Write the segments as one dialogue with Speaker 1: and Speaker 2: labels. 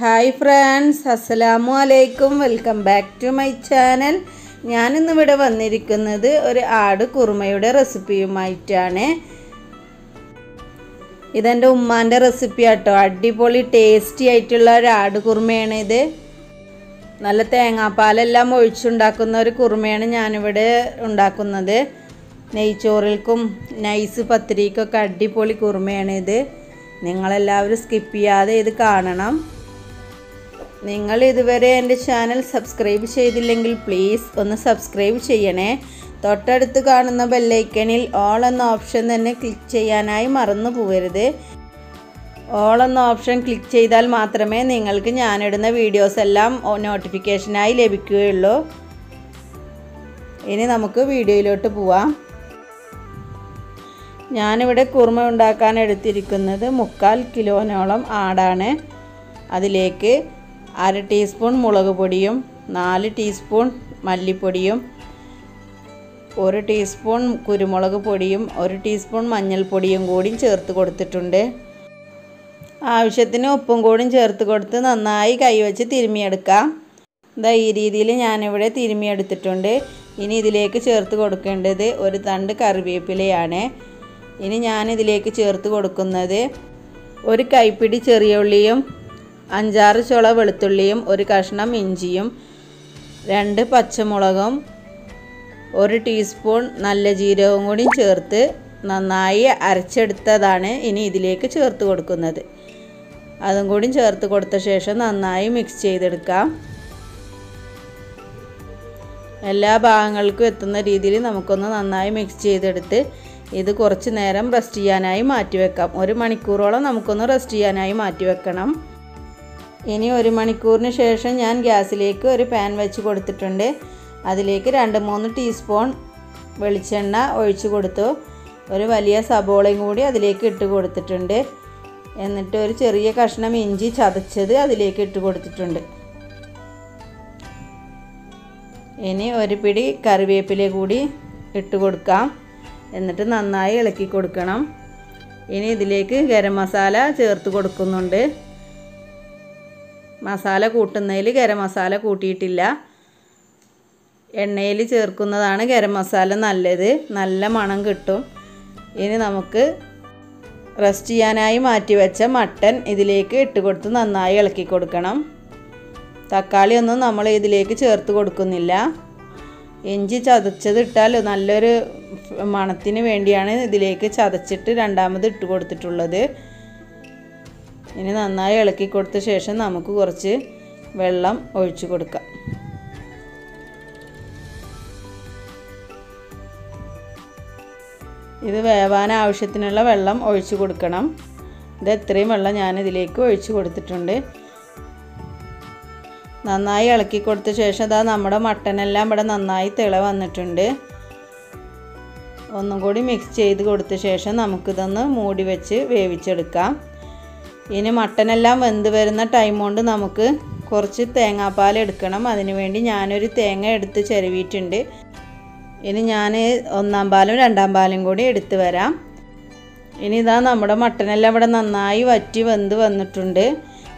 Speaker 1: Hi friends അസ്സലാമു അലൈക്കും. Welcome back to my channel. ഞാനിന്നിവിടെ വന്നിരിക്കുന്നത് ഒരു ആട് കുറുമയുടെ റെസിപ്പിയുമായിട്ടാണ്. ഇതെന്റെ ഉമ്മാന്റെ റെസിപ്പി ആട്ടോ. അടിപൊളി ടേസ്റ്റി ആയിട്ടുള്ള ഒരു ആട് കുറുമയാണ് ഇത്. നല്ല തേങ്ങാപ്പാലെല്ലാം ഒഴിച്ചുണ്ടാക്കുന്ന ഒരു കുറുമയാണ് ഞാനിവിടെ ഉണ്ടാക്കുന്നത്. നെയ്ച്ചോറിൽക്കും നൈസ് പത്തിരിക്കൊക്കെ അടിപൊളി കുറുമയാണ് ഇത്. നിങ്ങളെല്ലാവരും സ്കിപ്പ് ചെയ്യാതെ ഇത് കാണണം. നിങ്ങൾ ഇതുവരെ എന്റെ ചാനൽ സബ്സ്ക്രൈബ് ചെയ്തില്ലെങ്കിൽ പ്ലീസ് ഒന്ന് സബ്സ്ക്രൈബ് ചെയ്യണേ. തൊട്ടടുത്ത് കാണുന്ന ബെല്ലൈക്കണിൽ ഓൾ എന്ന ഓപ്ഷൻ തന്നെ ക്ലിക്ക് ചെയ്യാനായി മറന്നു പോകരുത്. ഓൾ എന്ന ഓപ്ഷൻ ക്ലിക്ക് ചെയ്താൽ മാത്രമേ നിങ്ങൾക്ക് ഞാനിടുന്ന വീഡിയോസ് എല്ലാം നോട്ടിഫിക്കേഷനായി ലഭിക്കുകയുള്ളൂ. ഇനി നമുക്ക് വീഡിയോയിലോട്ട് പോവാം. ഞാനിവിടെ കുറുമ ഉണ്ടാക്കാൻ എടുത്തിരിക്കുന്നത് മുക്കാൽ കിലോനോളം ആടാണ്. അതിലേക്ക് അര ടീസ്പൂൺ മുളക് പൊടിയും നാല് ടീസ്പൂൺ മല്ലിപ്പൊടിയും ഒരു ടീസ്പൂൺ കുരുമുളക് പൊടിയും ഒരു ടീസ്പൂൺ മഞ്ഞൾപ്പൊടിയും കൂടി ചേർത്ത് കൊടുത്തിട്ടുണ്ട്. ആവശ്യത്തിന് ഉപ്പും കൂടി ചേർത്ത് കൊടുത്ത് നന്നായി കൈവച്ച് തിരുമിയെടുക്കാം ഇതാ ഈ രീതിയിൽ ഞാനിവിടെ തിരുമിയെടുത്തിട്ടുണ്ട് ഇനി ഇതിലേക്ക് ചേർത്ത് കൊടുക്കേണ്ടത് ഒരു തണ്ട് കറിവേപ്പിലയാണ്. ഇനി ഞാനിതിലേക്ക് ചേർത്ത് കൊടുക്കുന്നത് ഒരു കൈപ്പിടി ചെറിയ ഉള്ളിയും അഞ്ചാറ് ചുള വെളുത്തുള്ളിയും ഒരു കഷ്ണം ഇഞ്ചിയും രണ്ട് പച്ചമുളകും ഒരു ടീസ്പൂൺ നല്ല ജീരകവും കൂടി ചേർത്ത് നന്നായി അരച്ചെടുത്തതാണ് ഇനി ഇതിലേക്ക് ചേർത്ത് കൊടുക്കുന്നത്. അതും കൂടി ചേർത്ത് കൊടുത്ത ശേഷം നന്നായി മിക്സ് ചെയ്തെടുക്കാം. എല്ലാ ഭാഗങ്ങൾക്കും എത്തുന്ന രീതിയിൽ നമുക്കൊന്ന് നന്നായി മിക്സ് ചെയ്തെടുത്ത് ഇത് കുറച്ച് നേരം റെസ്റ്റ് ചെയ്യാനായി മാറ്റി വെക്കാം ഒരു മണിക്കൂറോളം നമുക്കൊന്ന് റെസ്റ്റ് ചെയ്യാനായി മാറ്റി വെക്കണം ഇനി ഒരു മണിക്കൂറിന് ശേഷം ഞാൻ ഗ്യാസിലേക്ക് ഒരു പാൻ വെച്ച് കൊടുത്തിട്ടുണ്ട്. അതിലേക്ക് രണ്ട് മൂന്ന് ടീസ്പൂൺ വെളിച്ചെണ്ണ ഒഴിച്ചു കൊടുത്തു. ഒരു വലിയ സബോളയും കൂടി അതിലേക്ക് ഇട്ട് കൊടുത്തിട്ടുണ്ട്. എന്നിട്ട് ഒരു ചെറിയ കഷ്ണം ഇഞ്ചി ചതച്ചത് അതിലേക്ക് ഇട്ട് കൊടുത്തിട്ടുണ്ട്. ഇനി ഒരു പിടി കറിവേപ്പില കൂടി ഇട്ട് കൊടുക്കാം. എന്നിട്ട് നന്നായി ഇളക്കി കൊടുക്കണം. ഇനി ഇതിലേക്ക് ഗരം മസാല ചേർത്ത് കൊടുക്കുന്നുണ്ട്. മസാല കൂട്ടുന്നതിൽ ഗരം മസാല കൂട്ടിയിട്ടില്ല. എണ്ണയിൽ ചേർക്കുന്നതാണ് ഗരം മസാല നല്ലത്. നല്ല മണം കിട്ടും. ഇനി നമുക്ക് റെസ്റ്റ് ചെയ്യാനായി മാറ്റിവെച്ച മട്ടൻ ഇതിലേക്ക് ഇട്ട് കൊടുത്ത് നന്നായി ഇളക്കി കൊടുക്കണം. തക്കാളി ഒന്നും നമ്മൾ ഇതിലേക്ക് ചേർത്ത് കൊടുക്കുന്നില്ല. ഇഞ്ചി ചതച്ചത് ഇട്ടാൽ നല്ലൊരു മണത്തിന് വേണ്ടിയാണ് ഇതിലേക്ക് ചതച്ചിട്ട് രണ്ടാമത് ഇട്ട് കൊടുത്തിട്ടുള്ളത്. ഇനി നന്നായി ഇളക്കി കൊടുത്ത ശേഷം നമുക്ക് കുറച്ച് വെള്ളം ഒഴിച്ചു കൊടുക്കാം. ഇത് വേവാൻ ആവശ്യത്തിനുള്ള വെള്ളം ഒഴിച്ചു കൊടുക്കണം. ഇത് എത്രയും വെള്ളം ഞാൻ ഇതിലേക്ക് ഒഴിച്ചു കൊടുത്തിട്ടുണ്ട്. നന്നായി ഇളക്കി കൊടുത്ത ശേഷം അതാ നമ്മുടെ മട്ടനെല്ലാം ഇവിടെ നന്നായി തിള വന്നിട്ടുണ്ട്. ഒന്നും കൂടി മിക്സ് ചെയ്ത് കൊടുത്ത ശേഷം നമുക്കിതൊന്ന് മൂടി വെച്ച് വേവിച്ചെടുക്കാം. ഇനി മട്ടനെല്ലാം വെന്ത് വരുന്ന ടൈം കൊണ്ട് നമുക്ക് കുറച്ച് തേങ്ങാപ്പാൽ എടുക്കണം. അതിനുവേണ്ടി ഞാനൊരു തേങ്ങ എടുത്ത് ചിരവിയിട്ടുണ്ട്. ഇനി ഞാൻ ഒന്നാം പാലും രണ്ടാം പാലും കൂടി എടുത്തു വരാം. ഇനി ഇതാ നമ്മുടെ മട്ടനെല്ലാം ഇവിടെ നന്നായി വറ്റി വെന്ത് വന്നിട്ടുണ്ട്.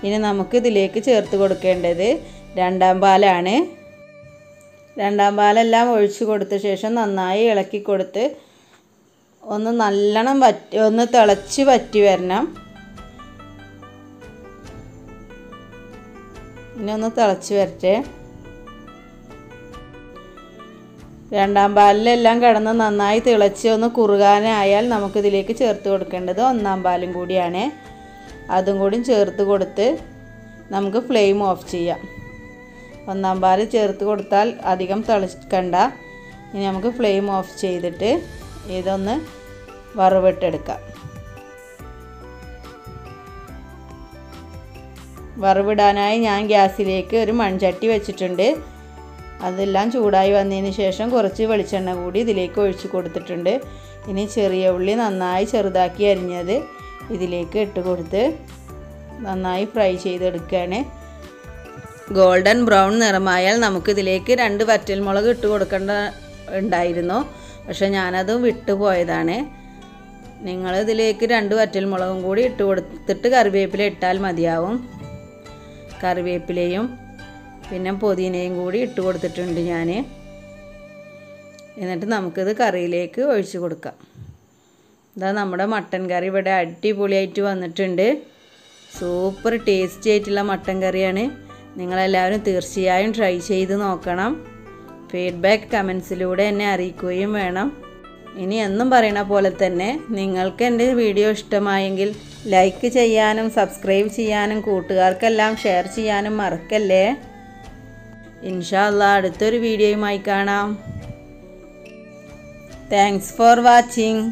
Speaker 1: ഇനി നമുക്ക് ഇതിലേക്ക് ചേർത്ത് കൊടുക്കേണ്ടത് രണ്ടാം പാലാണ്. രണ്ടാം പാലെല്ലാം ഒഴിച്ചു കൊടുത്ത ശേഷം നന്നായി ഇളക്കി കൊടുത്ത് ഒന്ന് നല്ലോണം വറ്റി ഒന്ന് തിളച്ച് വറ്റി വരണം. ഇനി ഒന്ന് തിളച്ച് വരട്ടെ. രണ്ടാം പാലിലെല്ലാം കിടന്ന് നന്നായി തിളച്ച് ഒന്ന് കുറുകാനായാൽ നമുക്കിതിലേക്ക് ചേർത്ത് കൊടുക്കേണ്ടത് ഒന്നാം പാലും കൂടിയാണ്. അതും കൂടി ചേർത്ത് കൊടുത്ത് നമുക്ക് ഫ്ലെയിം ഓഫ് ചെയ്യാം. ഒന്നാം പാൽ ചേർത്ത് കൊടുത്താൽ അധികം തിളക്കണ്ട. ഇനി നമുക്ക് ഫ്ലെയിം ഓഫ് ചെയ്തിട്ട് ഇതൊന്ന് വറവിട്ടെടുക്കാം. വറവിടാനായി ഞാൻ ഗ്യാസിലേക്ക് ഒരു മൺചട്ടി വെച്ചിട്ടുണ്ട്. അതെല്ലാം ചൂടായി വന്നതിന് ശേഷം കുറച്ച് വെളിച്ചെണ്ണ കൂടി ഇതിലേക്ക് ഒഴിച്ചു കൊടുത്തിട്ടുണ്ട്. ഇനി ചെറിയ ഉള്ളി നന്നായി ചെറുതാക്കി അരിഞ്ഞത് ഇതിലേക്ക് ഇട്ട് കൊടുത്ത് നന്നായി ഫ്രൈ ചെയ്തെടുക്കുകയാണ്. ഗോൾഡൻ ബ്രൗൺ നിറമായാൽ നമുക്കിതിലേക്ക് രണ്ട് വറ്റൽമുളക് ഇട്ട് കൊടുക്കേണ്ട ഉണ്ടായിരുന്നു. പക്ഷെ ഞാനത് വിട്ടുപോയതാണ് നിങ്ങൾ ഇതിലേക്ക് രണ്ട് വറ്റൽമുളകും കൂടി ഇട്ട് കൊടുത്തിട്ട് കറിവേപ്പില ഇട്ടാൽ മതിയാവും. കറിവേപ്പിലയും പിന്നെ പുതിനയും കൂടി ഇട്ട് കൊടുത്തിട്ടുണ്ട് ഞാൻ എന്നിട്ട് നമുക്കിത് കറിയിലേക്ക് ഒഴിച്ചു കൊടുക്കാം. ഇതാ നമ്മുടെ മട്ടൻ കറി ഇവിടെ അടിപൊളിയായിട്ട് വന്നിട്ടുണ്ട്. സൂപ്പർ ടേസ്റ്റി ആയിട്ടുള്ള മട്ടൻ കറിയാണ്. നിങ്ങളെല്ലാവരും തീർച്ചയായും ട്രൈ ചെയ്ത് നോക്കണം. ഫീഡ്ബാക്ക് കമൻസിലൂടെ എന്നെ അറിയിക്കുകയും വേണം. ഇനി എന്നും പറയണ പോലെ തന്നെ നിങ്ങൾക്ക് എന്റെ വീഡിയോ ഇഷ്ടമായെങ്കിൽ ലൈക്ക് ചെയ്യാനും സബ്സ്ക്രൈബ് ചെയ്യാനും കൂട്ടുകാർക്കെല്ലാം ഷെയർ ചെയ്യാനും മറക്കല്ലേ? ഇൻഷാല്ല അടുത്തൊരു വീഡിയോയുമായി കാണാം. Thanks for watching